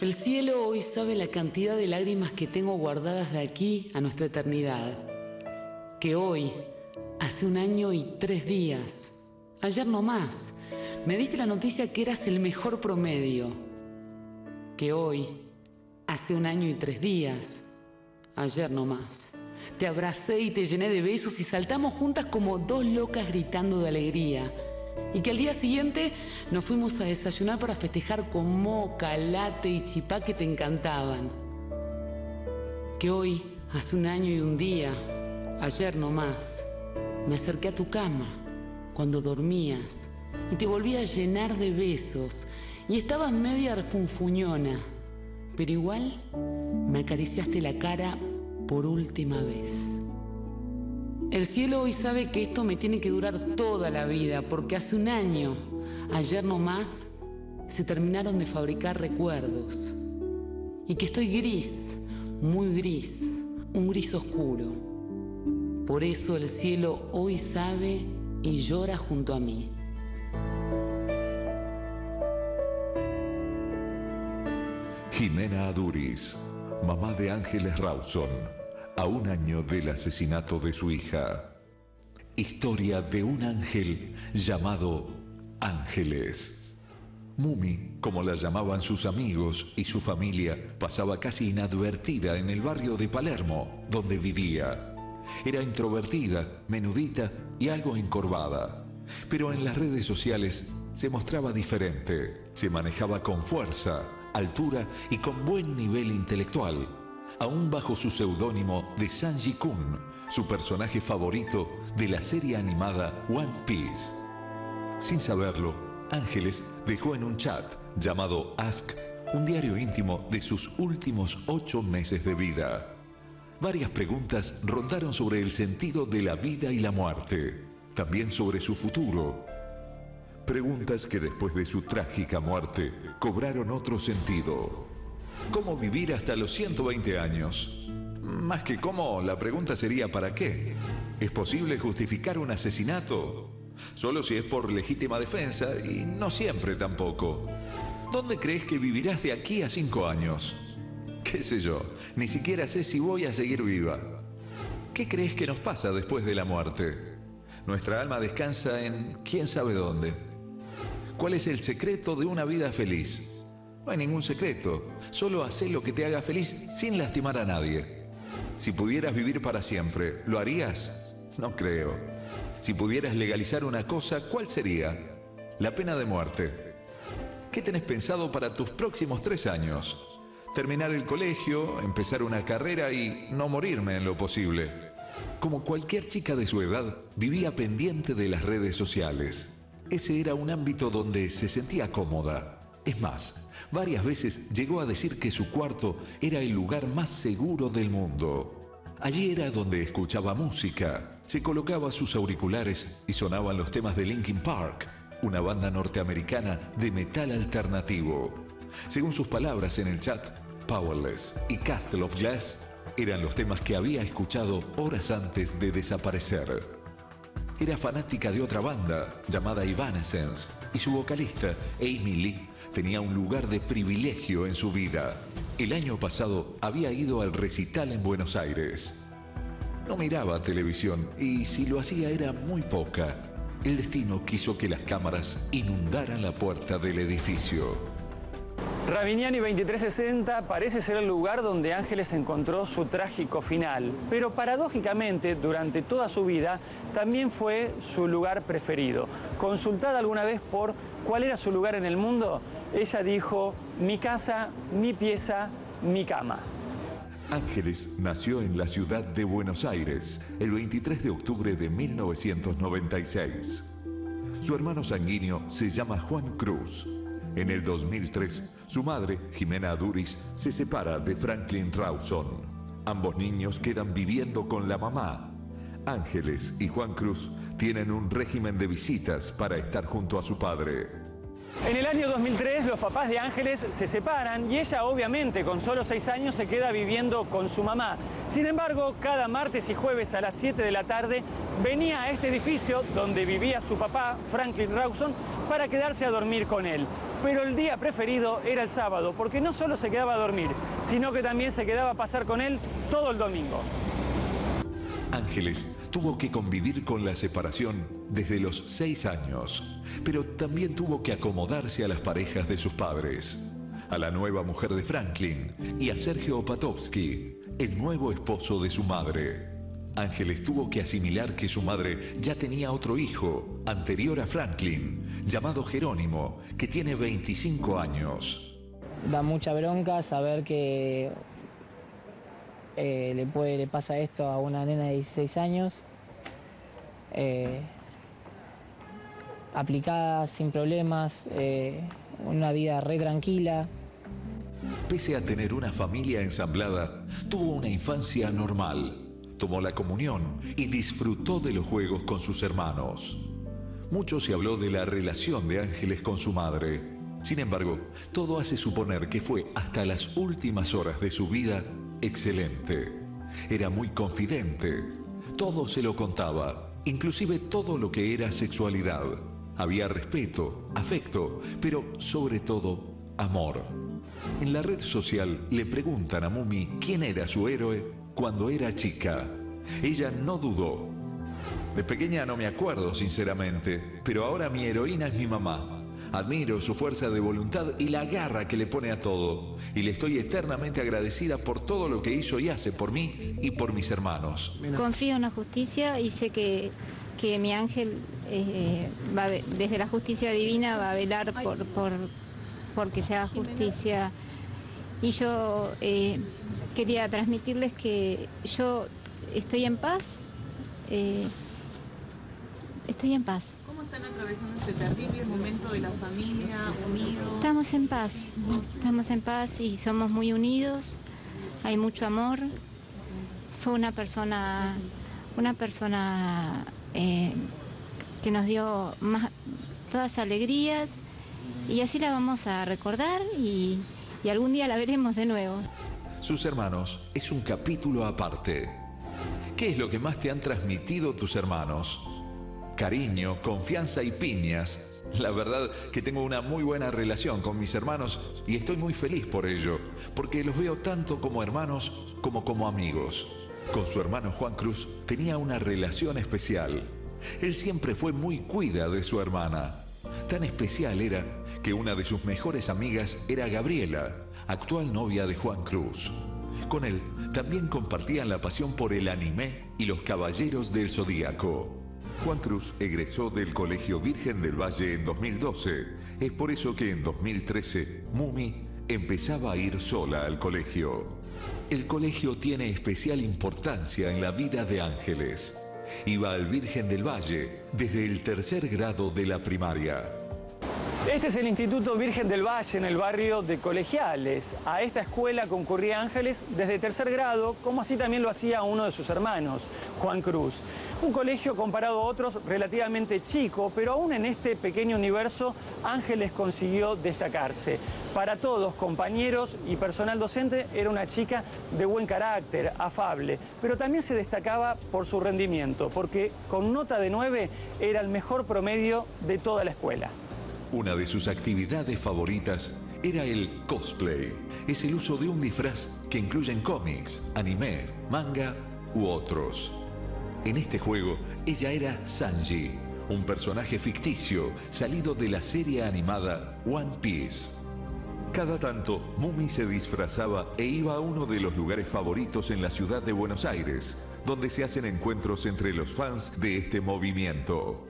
El cielo hoy sabe la cantidad de lágrimas que tengo guardadas de aquí a nuestra eternidad. Que hoy, hace un año y tres días, ayer no más, me diste la noticia que eras el mejor promedio. Que hoy, hace un año y tres días, ayer no más. Te abracé y te llené de besos y saltamos juntas como dos locas gritando de alegría. Y que al día siguiente nos fuimos a desayunar para festejar con moca, latte y chipá que te encantaban. Que hoy, hace un año y un día, ayer no más, me acerqué a tu cama cuando dormías y te volví a llenar de besos y estabas media refunfuñona, pero igual me acariciaste la cara por última vez. El cielo hoy sabe que esto me tiene que durar toda la vida, porque hace un año, ayer nomás, se terminaron de fabricar recuerdos. Y que estoy gris, muy gris, un gris oscuro. Por eso el cielo hoy sabe y llora junto a mí. Jimena Aduriz, mamá de Ángeles Rawson, a un año del asesinato de su hija. Historia de un ángel llamado Ángeles. Mumi, como la llamaban sus amigos y su familia, pasaba casi inadvertida en el barrio de Palermo, donde vivía. Era introvertida, menudita y algo encorvada. Pero en las redes sociales se mostraba diferente. Se manejaba con fuerza, altura y con buen nivel intelectual, aún bajo su seudónimo de Sanji Kun, su personaje favorito de la serie animada One Piece. Sin saberlo, Ángeles dejó en un chat llamado Ask un diario íntimo de sus últimos ocho meses de vida. Varias preguntas rondaron sobre el sentido de la vida y la muerte, también sobre su futuro. Preguntas que después de su trágica muerte cobraron otro sentido. ¿Cómo vivir hasta los 120 años? Más que cómo, la pregunta sería ¿para qué? ¿Es posible justificar un asesinato? Solo si es por legítima defensa y no siempre tampoco. ¿Dónde crees que vivirás de aquí a cinco años? ¿Qué sé yo? Ni siquiera sé si voy a seguir viva. ¿Qué crees que nos pasa después de la muerte? Nuestra alma descansa en quién sabe dónde. ¿Cuál es el secreto de una vida feliz? No hay ningún secreto, solo haz lo que te haga feliz sin lastimar a nadie. Si pudieras vivir para siempre, ¿lo harías? No creo. Si pudieras legalizar una cosa, ¿cuál sería? La pena de muerte. ¿Qué tenés pensado para tus próximos tres años? Terminar el colegio, empezar una carrera y no morirme en lo posible. Como cualquier chica de su edad, vivía pendiente de las redes sociales. Ese era un ámbito donde se sentía cómoda. Es más, varias veces llegó a decir que su cuarto era el lugar más seguro del mundo. Allí era donde escuchaba música, se colocaba sus auriculares y sonaban los temas de Linkin Park, una banda norteamericana de metal alternativo. Según sus palabras en el chat, Powerless y Castle of Jazz eran los temas que había escuchado horas antes de desaparecer. Era fanática de otra banda llamada Evanescence y su vocalista, Amy Lee, tenía un lugar de privilegio en su vida. El año pasado había ido al recital en Buenos Aires. No miraba televisión y si lo hacía era muy poca. El destino quiso que las cámaras inundaran la puerta del edificio. Rabiniani 2360 parece ser el lugar donde Ángeles encontró su trágico final, pero paradójicamente durante toda su vida también fue su lugar preferido. Consultada alguna vez por cuál era su lugar en el mundo, ella dijo, mi casa, mi pieza, mi cama. Ángeles nació en la ciudad de Buenos Aires el 23 de octubre de 1996. Su hermano sanguíneo se llama Juan Cruz. En el 2003, su madre, Jimena Aduris, se separa de Franklin Rawson. Ambos niños quedan viviendo con la mamá. Ángeles y Juan Cruz tienen un régimen de visitas para estar junto a su padre. En el año 2003 los papás de Ángeles se separan y ella obviamente con solo seis años se queda viviendo con su mamá. Sin embargo, cada martes y jueves a las 7 de la tarde venía a este edificio donde vivía su papá, Franklin Rawson, para quedarse a dormir con él. Pero el día preferido era el sábado, porque no solo se quedaba a dormir, sino que también se quedaba a pasar con él todo el domingo. Ángeles tuvo que convivir con la separación desde los seis años, pero también tuvo que acomodarse a las parejas de sus padres, a la nueva mujer de Franklin y a Sergio Opatovsky, el nuevo esposo de su madre. Ángeles tuvo que asimilar que su madre ya tenía otro hijo, anterior a Franklin, llamado Jerónimo, que tiene 25 años. Da mucha bronca saber que eh, le, puede, le pasa esto a una nena de 16 años, eh, aplicada sin problemas, eh, una vida re tranquila. Pese a tener una familia ensamblada, tuvo una infancia normal. Tomó la comunión y disfrutó de los juegos con sus hermanos. Mucho se habló de la relación de Ángeles con su madre. Sin embargo, todo hace suponer que fue hasta las últimas horas de su vida excelente. Era muy confidente. Todo se lo contaba, inclusive todo lo que era sexualidad. Había respeto, afecto, pero sobre todo amor. En la red social le preguntan a Mumi quién era su héroe cuando era chica. Ella no dudó. De pequeña no me acuerdo, sinceramente, pero ahora mi heroína es mi mamá. Admiro su fuerza de voluntad y la garra que le pone a todo. Y le estoy eternamente agradecida por todo lo que hizo y hace por mí y por mis hermanos. Confío en la justicia y sé que, que mi ángel eh, va desde la justicia divina va a velar por, por, por que se haga justicia. Y yo eh, quería transmitirles que yo estoy en paz. eh, estoy en paz. ¿Cómo están atravesando este terrible momento de la familia, unidos? Estamos en paz, estamos en paz y somos muy unidos, hay mucho amor. Fue una persona, una persona eh, que nos dio más, todas alegrías y así la vamos a recordar y, y algún día la veremos de nuevo. Sus hermanos es un capítulo aparte. ¿Qué es lo que más te han transmitido tus hermanos? Cariño, confianza y piñas. La verdad que tengo una muy buena relación con mis hermanos y estoy muy feliz por ello, porque los veo tanto como hermanos como como amigos. Con su hermano Juan Cruz tenía una relación especial. Él siempre fue muy cuida de su hermana. Tan especial era que una de sus mejores amigas era Gabriela, actual novia de Juan Cruz. Con él también compartían la pasión por el anime y los caballeros del zodíaco. Juan Cruz egresó del Colegio Virgen del Valle en 2012. Es por eso que en 2013 Mumi empezaba a ir sola al colegio. El colegio tiene especial importancia en la vida de Ángeles. Iba al Virgen del Valle desde el tercer grado de la primaria. Este es el Instituto Virgen del Valle en el barrio de Colegiales. A esta escuela concurría Ángeles desde tercer grado, como así también lo hacía uno de sus hermanos, Juan Cruz. Un colegio comparado a otros relativamente chico, pero aún en este pequeño universo Ángeles consiguió destacarse. Para todos, compañeros y personal docente, era una chica de buen carácter, afable, pero también se destacaba por su rendimiento, porque con nota de 9 era el mejor promedio de toda la escuela. Una de sus actividades favoritas era el cosplay. Es el uso de un disfraz que incluyen cómics, anime, manga u otros. En este juego, ella era Sanji, un personaje ficticio salido de la serie animada One Piece. Cada tanto, Mumi se disfrazaba e iba a uno de los lugares favoritos en la ciudad de Buenos Aires, donde se hacen encuentros entre los fans de este movimiento.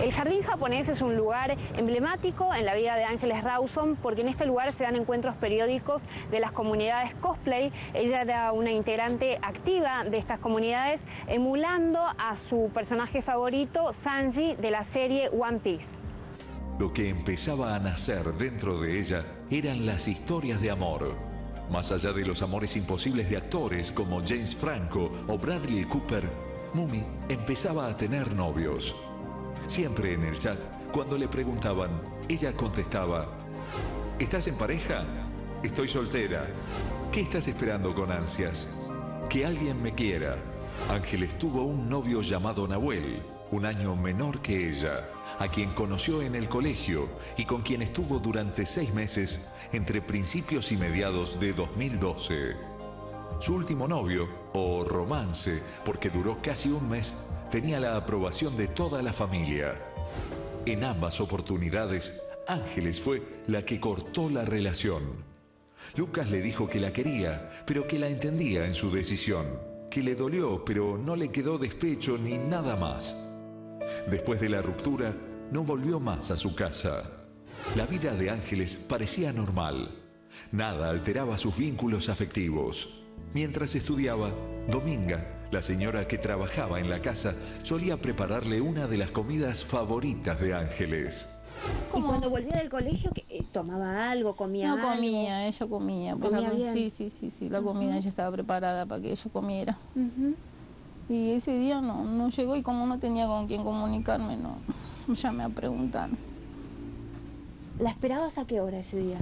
El jardín japonés es un lugar emblemático en la vida de Ángeles Rawson porque en este lugar se dan encuentros periódicos de las comunidades cosplay. Ella era una integrante activa de estas comunidades emulando a su personaje favorito, Sanji, de la serie One Piece. Lo que empezaba a nacer dentro de ella eran las historias de amor. Más allá de los amores imposibles de actores como James Franco o Bradley Cooper, Mumi empezaba a tener novios. Siempre en el chat, cuando le preguntaban ella contestaba, ¿estás en pareja? Estoy soltera. ¿Qué estás esperando con ansias? Que alguien me quiera. Ángeles tuvo un novio llamado Nahuel, un año menor que ella, a quien conoció en el colegio y con quien estuvo durante seis meses entre principios y mediados de 2012. Su último novio, o romance, porque duró casi un mes, tenía la aprobación de toda la familia. En ambas oportunidades, Ángeles fue la que cortó la relación. Lucas le dijo que la quería, pero que la entendía en su decisión, que le dolió, pero no le quedó despecho ni nada más. Después de la ruptura, no volvió más a su casa. La vida de Ángeles parecía normal. Nada alteraba sus vínculos afectivos. Mientras estudiaba, Dominga, la señora que trabajaba en la casa, solía prepararle una de las comidas favoritas de Ángeles. Y cuando volvía del colegio, eh, ¿tomaba algo, comía No algo? comía, ella comía. pues ¿Comía la- bien? sí, sí, sí, sí, la comida ya estaba preparada para que ella comiera. Y ese día no, no llegó y como no tenía con quién comunicarme, no llamé a preguntar. ¿La esperabas a qué hora ese día?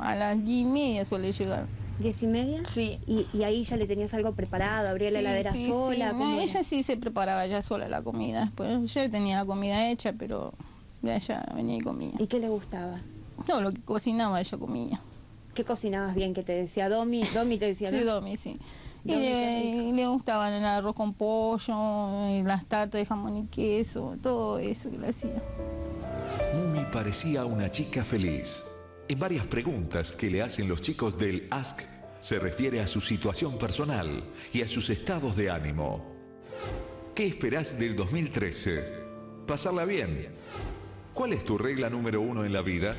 A las diez y media suele llegar. ¿Diez y media? Sí. Y, y ahí ya le tenías algo preparado, abría la heladera sí, sola. sí. ¿cómo No, ella sí se preparaba ya sola la comida. Después yo tenía la comida hecha, pero ya ella venía y comía. ¿Y qué le gustaba? Todo lo que cocinaba ella comía. ¿Qué cocinabas bien? Que te decía Domi, Domi te decía, Sí, ¿no? Domi, sí. Y Domi, le, gustaban el arroz con pollo, y las tartas de jamón y queso, todo eso que le hacía. Mumi parecía una chica feliz. En varias preguntas que le hacen los chicos del Ask se refiere a su situación personal y a sus estados de ánimo. ¿Qué esperás del 2013? Pasarla bien. ¿Cuál es tu regla número uno en la vida?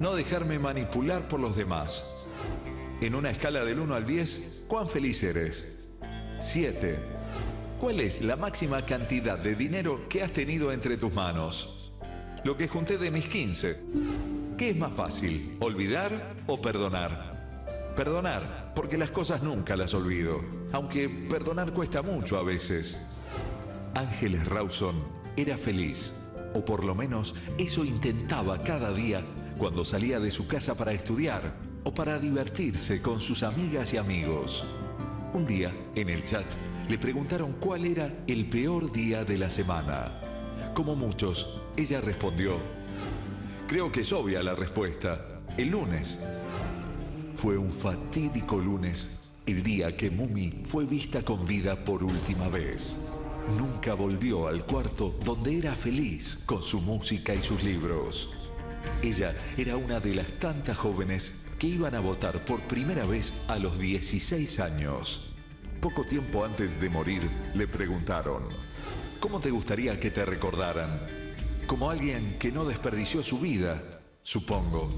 No dejarme manipular por los demás. En una escala del 1 al 10, ¿cuán feliz eres? 7. ¿Cuál es la máxima cantidad de dinero que has tenido entre tus manos? Lo que junté de mis 15. ¿Qué es más fácil, olvidar o perdonar? Perdonar, porque las cosas nunca las olvido, aunque perdonar cuesta mucho a veces. Ángeles Rawson era feliz, o por lo menos eso intentaba cada día cuando salía de su casa para estudiar o para divertirse con sus amigas y amigos. Un día, en el chat, le preguntaron cuál era el peor día de la semana. Como muchos, ella respondió, creo que es obvia la respuesta, el lunes. Fue un fatídico lunes, el día que Mumi fue vista con vida por última vez. Nunca volvió al cuarto donde era feliz con su música y sus libros. Ella era una de las tantas jóvenes que iban a votar por primera vez a los 16 años. Poco tiempo antes de morir le preguntaron, ¿cómo te gustaría que te recordaran? Como alguien que no desperdició su vida, supongo.